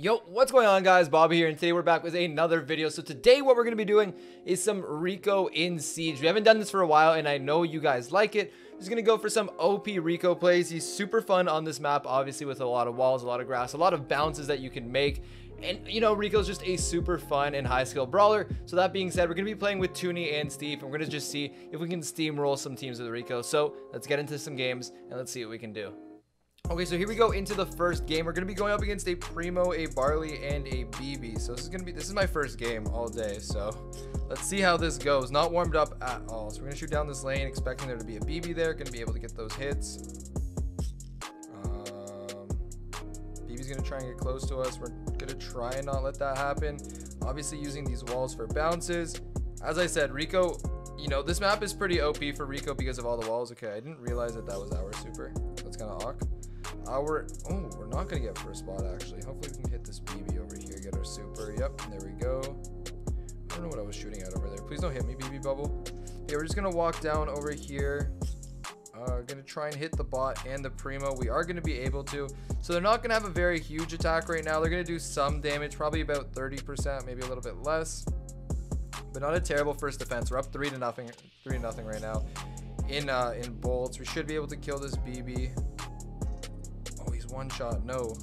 Yo, what's going on guys? Bobby here and today we're back with another video. So today what we're going to be doing is some Rico in Siege. We haven't done this for a while and I know you guys like it. I'm just going to go for some OP Rico plays. He's super fun on this map, obviously with a lot of walls, a lot of grass, a lot of bounces that you can make. And, you know, Rico's just a super fun and high skill brawler. So that being said, we're going to be playing with Tooney and Steve. And we're going to just see if we can steamroll some teams with Rico. So let's get into some games and let's see what we can do. Okay, so here we go into the first game. We're gonna be going up against a Primo, a Barley, and a Bibi. So this is gonna be this is my first game all day. So let's see how this goes. Not warmed up at all. So we're gonna shoot down this lane, expecting there to be a Bibi there. Gonna be able to get those hits. Um, Bibi's gonna try and get close to us. We're gonna try and not let that happen. Obviously using these walls for bounces. As I said, Rico, you know, this map is pretty OP for Rico because of all the walls. Okay, I didn't realize that that was our super. That's kind of awk. Our, oh, we're not to get first spot, actually. Hopefully we can hit this Bibi over here, get our super. Yep, there we go. I don't know what I was shooting at over there. Please don't hit me, Bibi bubble. Okay, we're just to walk down over here. Uh, to try and hit the bot and the primo. We are to be able to. So they're not to have a very huge attack right now. They're to do some damage, probably about 30%, maybe a little bit less. But not a terrible first defense. We're up 3 to nothing, 3 to nothing right now in uh, in bolts. We should be able to kill this Bibi one shot. No.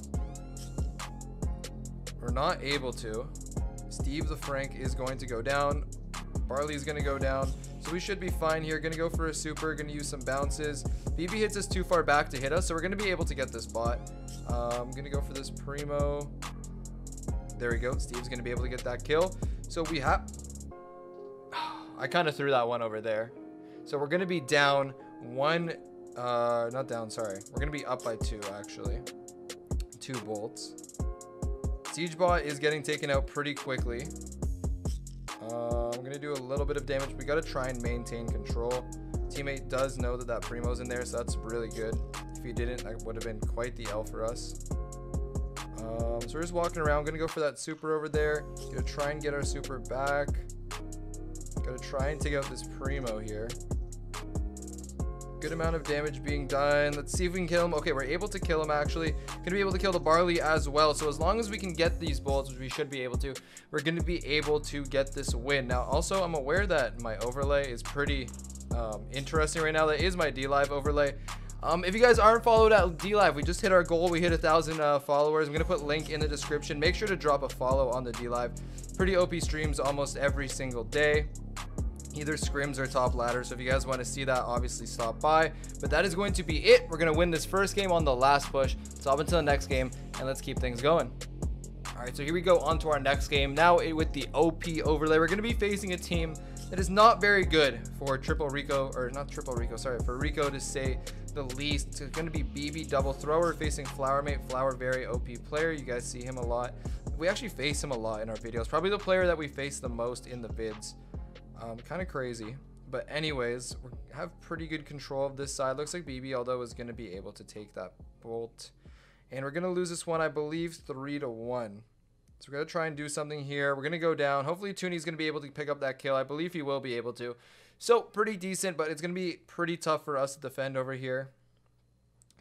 We're not able to. Steve the Frank is going to go down. Barley is going to go down. So we should be fine here. Going to go for a super. Going to use some bounces. Bibi hits us too far back to hit us. So we're going to be able to get this bot. Um, I'm going to go for this Primo. There we go. Steve's going to be able to get that kill. So we have... I kind of threw that one over there. So we're going to be down one uh, not down, sorry. We're going to be up by two, actually. Two bolts. Siegebot is getting taken out pretty quickly. Uh, I'm going to do a little bit of damage. We got to try and maintain control. Teammate does know that that Primo's in there, so that's really good. If he didn't, that would have been quite the L for us. Um, so we're just walking around. I'm Gonna go for that super over there. Gonna try and get our super back. Gotta try and take out this Primo here. Good amount of damage being done. Let's see if we can kill him. Okay, we're able to kill him actually. Gonna be able to kill the barley as well. So as long as we can get these bullets, which we should be able to, we're gonna be able to get this win. Now, also, I'm aware that my overlay is pretty um, interesting right now. That is my DLive overlay. Um, if you guys aren't followed at DLive, we just hit our goal. We hit a thousand uh, followers. I'm gonna put link in the description. Make sure to drop a follow on the DLive. Pretty OP streams almost every single day either scrims or top ladder. So if you guys want to see that, obviously stop by. But that is going to be it. We're going to win this first game on the last push. So up until the next game, and let's keep things going. All right, so here we go on to our next game. Now with the OP overlay, we're going to be facing a team that is not very good for Triple Rico, or not Triple Rico, sorry, for Rico to say the least. It's going to be Bibi double thrower facing Flower Mate. Flower, very OP player. You guys see him a lot. We actually face him a lot in our videos. Probably the player that we face the most in the vids. Um, kind of crazy. But anyways, we have pretty good control of this side. Looks like Bibi, although, is going to be able to take that bolt. And we're going to lose this one, I believe, 3 to 1. So we're going to try and do something here. We're going to go down. Hopefully, Tooney's going to be able to pick up that kill. I believe he will be able to. So, pretty decent, but it's going to be pretty tough for us to defend over here.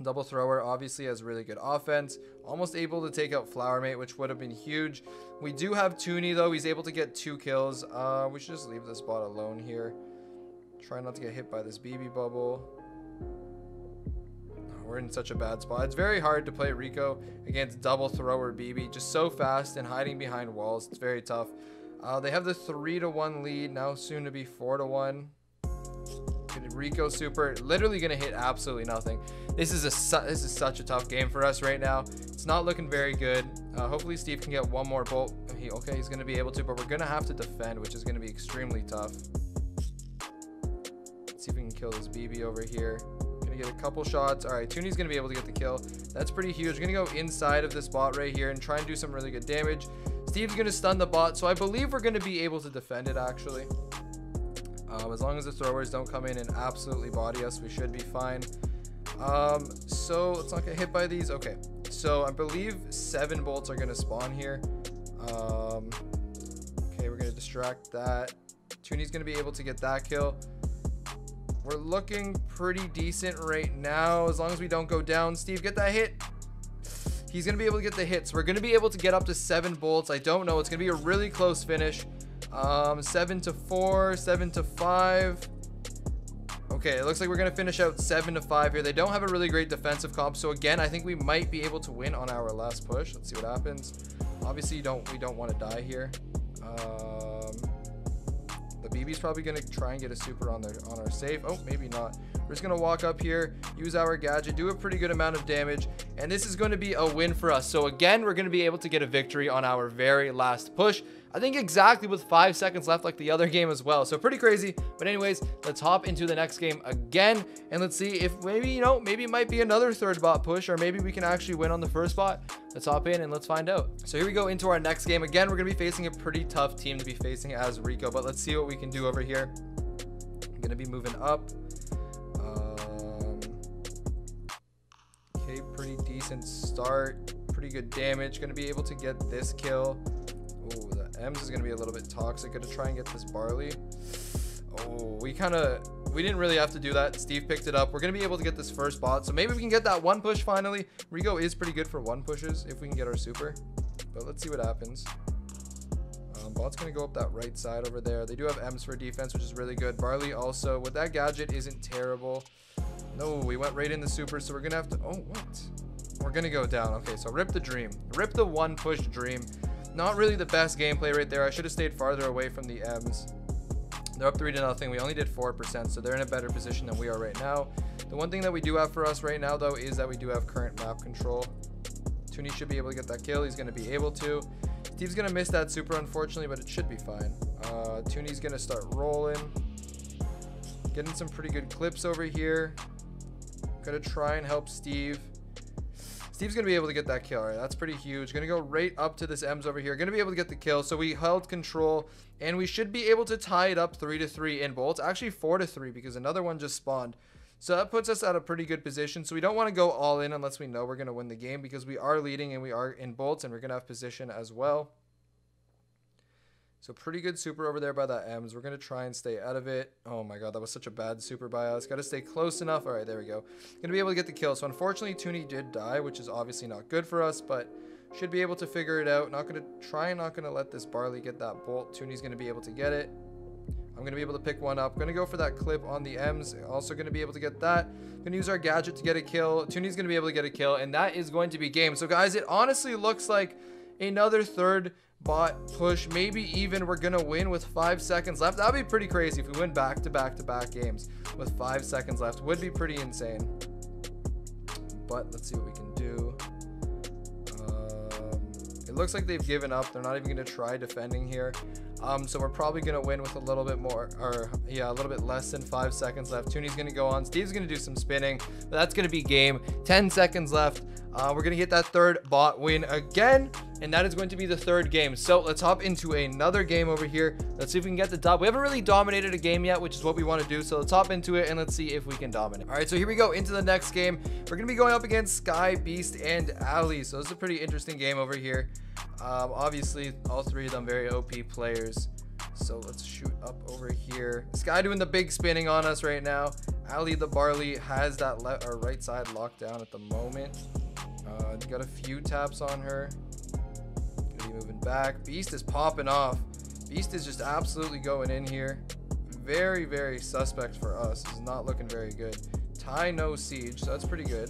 Double thrower obviously has really good offense. Almost able to take out Flower Mate, which would have been huge. We do have Tooney, though. He's able to get two kills. Uh, we should just leave this bot alone here. Try not to get hit by this Bibi bubble. we're in such a bad spot. It's very hard to play Rico against double thrower Bibi. Just so fast and hiding behind walls. It's very tough. Uh, they have the 3 to 1 lead. Now soon to be 4 to 1. Rico super. Literally going to hit absolutely nothing. This is a this is such a tough game for us right now. It's not looking very good. Uh, hopefully Steve can get one more bolt. He, okay, he's going to be able to, but we're going to have to defend, which is going to be extremely tough. Let's see if we can kill this Bibi over here. Gonna get a couple shots. All right, Tooney's gonna be able to get the kill. That's pretty huge. Gonna go inside of this bot right here and try and do some really good damage. Steve's gonna stun the bot, so I believe we're gonna be able to defend it actually. Um, as long as the throwers don't come in and absolutely body us, we should be fine. Um, so let's not get hit by these. Okay, so I believe seven bolts are going to spawn here. Um, okay, we're going to distract that. Tooney's going to be able to get that kill. We're looking pretty decent right now, as long as we don't go down. Steve, get that hit. He's going to be able to get the hits. We're going to be able to get up to seven bolts. I don't know. It's going to be a really close finish. Um, seven to four, seven to five. Okay, it looks like we're going to finish out 7 to 5 here. They don't have a really great defensive comp. So again, I think we might be able to win on our last push. Let's see what happens. Obviously, don't we don't want to die here. Um, the Bibi's probably going to try and get a super on their on our safe. Oh, maybe not. We're just going to walk up here, use our gadget, do a pretty good amount of damage, and this is going to be a win for us. So again, we're going to be able to get a victory on our very last push. I think exactly with five seconds left like the other game as well. So pretty crazy. But anyways, let's hop into the next game again. And let's see if maybe, you know, maybe it might be another third bot push or maybe we can actually win on the first bot. Let's hop in and let's find out. So here we go into our next game. Again, we're going to be facing a pretty tough team to be facing as Rico. But let's see what we can do over here. I'm going to be moving up. Um, okay, pretty decent start. Pretty good damage. Going to be able to get this kill. Oh, the Emz is going to be a little bit toxic. Going to try and get this Barley. Oh, we kind of... We didn't really have to do that. Steve picked it up. We're going to be able to get this first bot. So maybe we can get that one push finally. Rico is pretty good for one pushes if we can get our super. But let's see what happens. Um, bot's going to go up that right side over there. They do have Emz for defense, which is really good. Barley also, with that gadget, isn't terrible. No, we went right in the super, so we're going to have to... Oh, what? We're to go down. Okay, so rip the dream. Rip the one push dream. Not really the best gameplay right there. I should have stayed farther away from the Emz. They're up 3 to nothing. We only did 4%, so they're in a better position than we are right now. The one thing that we do have for us right now, though, is that we do have current map control. Tooney should be able to get that kill. He's going to be able to. Steve's going to miss that super, unfortunately, but it should be fine. Uh, Tooney's going to start rolling. Getting some pretty good clips over here. Going to try and help Steve. Steve's going to be able to get that kill. That's pretty huge. Going to go right up to this Emz over here. Going to be able to get the kill. So we held control, and we should be able to tie it up 3 to three in bolts. Actually, 4 to three because another one just spawned. So that puts us at a pretty good position. So we don't want to go all in unless we know we're going to win the game because we are leading and we are in bolts and we're going to have position as well. So pretty good super over there by that Emz. We're going to try and stay out of it. Oh my god, that was such a bad super by us. Got to stay close enough. All right, there we go. Going to be able to get the kill. So unfortunately, Tooney did die, which is obviously not good for us, but should be able to figure it out. Not going to try and not going to let this Barley get that bolt. Tooney's going to be able to get it. I'm going to be able to pick one up. Going to go for that clip on the Emz. Also going to be able to get that. Going to use our gadget to get a kill. Tooney's going to be able to get a kill, and that is going to be game. So guys, it honestly looks like another third bot push. Maybe even we're going to win with five seconds left. That would be pretty crazy if we win back to back to back games with five seconds left. Would be pretty insane. But let's see what we can do. Um, it looks like they've given up. They're not even going to try defending here. Um, so we're probably going to win with a little bit more, or yeah, a little bit less than five seconds left. Tooney's going to go on. Steve's going to do some spinning, but that's going to be game. 10 seconds left. Uh, we're going to get that third bot win again, and that is going to be the third game. So let's hop into another game over here. Let's see if we can get the dub. We haven't really dominated a game yet, which is what we want to do. So let's hop into it and let's see if we can dominate. All right, so here we go into the next game. We're going to be going up against Sky, Beast, and Ali. So this is a pretty interesting game over here. Um, obviously, all three of them very OP players. So let's shoot up over here. Sky doing the big spinning on us right now. Ali the Barley has that left or right side locked down at the moment. Uh, got a few taps on her. Be moving back. Beast is popping off. Beast is just absolutely going in here. Very, very suspect for us. This is not looking very good. Tie no siege, so that's pretty good.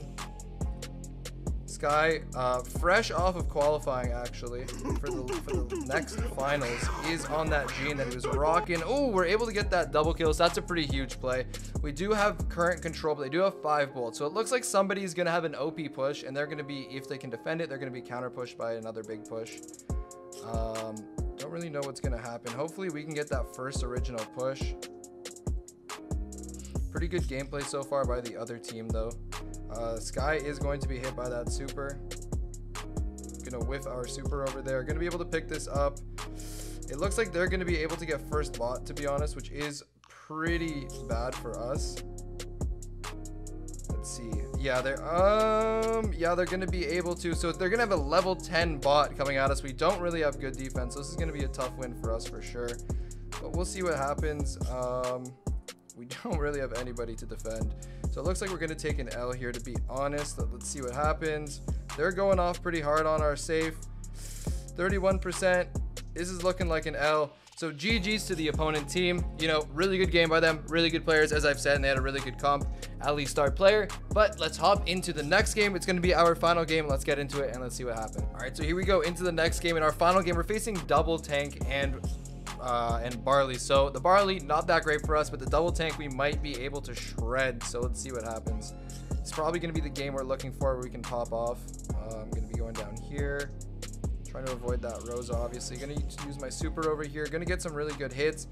Sky, uh, fresh off of qualifying actually for the, for the next finals, is on that gene that he was rocking. Oh, we're able to get that double kill, so that's a pretty huge play. We do have current control, but they do have five bolts, so it looks like somebody's gonna have an OP push, and they're gonna be, if they can defend it, they're gonna be counter pushed by another big push. Um, don't really know what's gonna happen. Hopefully, we can get that first original push. Pretty good gameplay so far by the other team, though. Uh, Sky is going to be hit by that super. Gonna whiff our super over there. Gonna be able to pick this up. It looks like they're gonna be able to get first bot, to be honest, which is pretty bad for us. Yeah, they're um yeah, they're gonna be able to. So they're gonna have a level 10 bot coming at us. We don't really have good defense. So this is gonna be a tough win for us for sure. But we'll see what happens. Um we don't really have anybody to defend. So it looks like we're to take an L here, to be honest. Let's see what happens. They're going off pretty hard on our safe. 31%. This is looking like an L. So GG's to the opponent team. You know, really good game by them. Really good players, as I've said, and they had a really good comp. At least star player. But let's hop into the next game. It's going to be our final game. Let's get into it and let's see what happens. All right, so here we go into the next game. In our final game, we're facing Double Tank and uh, and Barley. So the Barley, not that great for us, but the Double Tank, we might be able to shred. So let's see what happens. It's probably going to be the game we're looking for where we can pop off. Uh, I'm going to be going down here. Trying to avoid that Rosa, obviously. Gonna use my super over here. Gonna get some really good hits.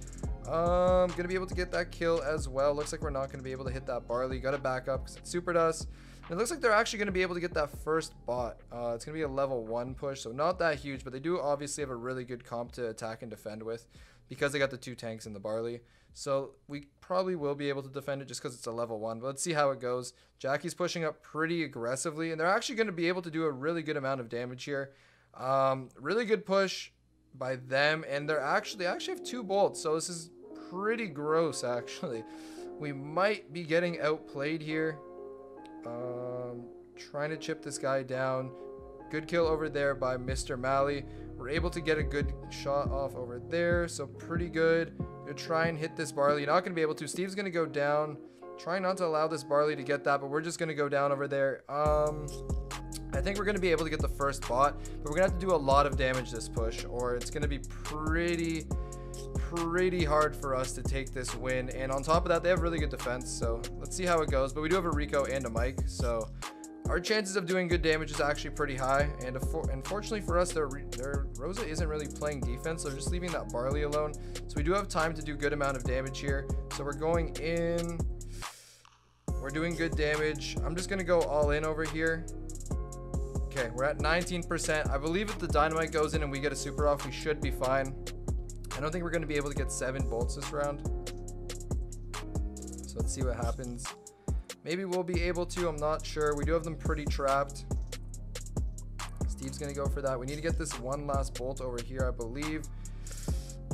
Um, gonna be able to get that kill as well. Looks like we're not gonna be able to hit that Barley. Gotta back up because it supered us. it looks like they're actually gonna be able to get that first bot. Uh, it's gonna be a level one push, so not that huge, but they do obviously have a really good comp to attack and defend with because they got the two tanks and the Barley. So we probably will be able to defend it just because it's a level one. But let's see how it goes. Jacky's pushing up pretty aggressively, and they're actually to be able to do a really good amount of damage here. Um, really good push by them, and they're actually they actually have two bolts, so this is pretty gross actually. We might be getting outplayed here. Um, trying to chip this guy down. Good kill over there by Mr. Mally. We're able to get a good shot off over there, so pretty good. Gonna try and hit this Barley. You're not gonna be able to. Steve's gonna go down. Try not to allow this Barley to get that, but we're just gonna go down over there. Um, I think we're going to be able to get the first bot, but we're going to have to do a lot of damage this push, or it's going to be pretty, pretty hard for us to take this win. And on top of that, they have really good defense, so let's see how it goes. But we do have a Rico and a Mike, so our chances of doing good damage is actually pretty high. And unfortunately for us, their, their Rosa isn't really playing defense, so just leaving that Barley alone. So we do have time to do good amount of damage here. So we're going in. We're doing good damage. I'm just going to go all in over here. Okay, we're at 19%. I believe if the dynamite goes in and we get a super off, we should be fine. I don't think we're going to be able to get seven bolts this round. So let's see what happens. Maybe we'll be able to. I'm not sure. We do have them pretty trapped. Steve's going to go for that. We need to get this one last bolt over here, I believe.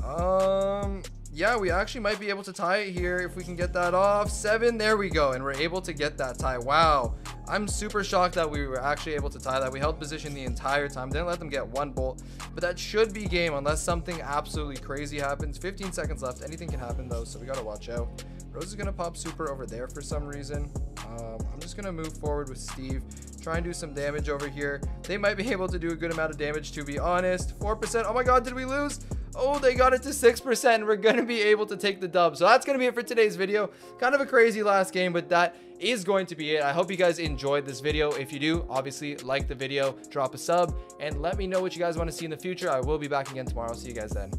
Um, yeah, we actually might be able to tie it here if we can get that off. Seven, there we go. And we're able to get that tie. Wow. I'm super shocked that we were actually able to tie that. We held position the entire time. Didn't let them get one bolt. But that should be game unless something absolutely crazy happens. 15 seconds left. Anything can happen though, so we got to watch out. Rose is to pop super over there for some reason. Um, I'm just to move forward with Steve. Try and do some damage over here. They might be able to do a good amount of damage, to be honest. 4%. Oh my god, did we lose? Oh, they got it to 6%. We're going to be able to take the dub. So that's going to be it for today's video. Kind of a crazy last game, but that is going to be it. I hope you guys enjoyed this video. If you do, obviously like the video, drop a sub, and let me know what you guys want to see in the future. I will be back again tomorrow. See you guys then.